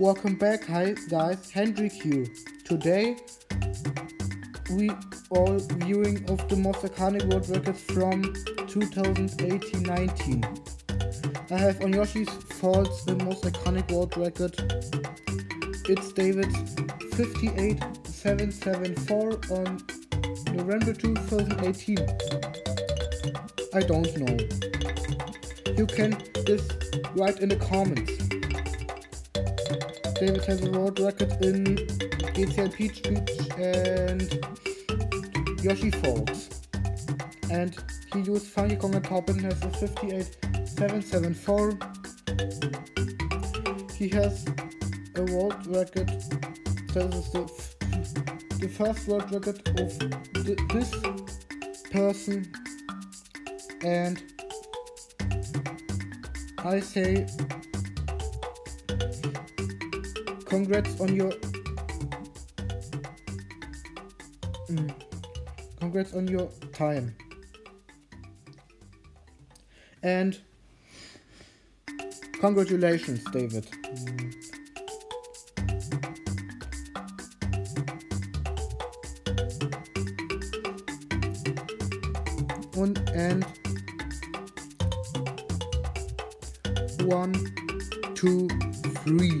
Welcome back, hi guys, Hendrik here. Today we are viewing of the most iconic world records from 2018-19. I have on Yoshi's Falls the most iconic world record. It's David's 58774 on November 2018. I don't know. You can just write in the comments. David has a world record in GTA Peach Beach and Yoshi Falls. And he used Funky Kong and Top and has a 58774. He has a world record. That is the, the first world record of th this person. And I say congrats on your mm, congrats on your time. And congratulations david. Und and one two three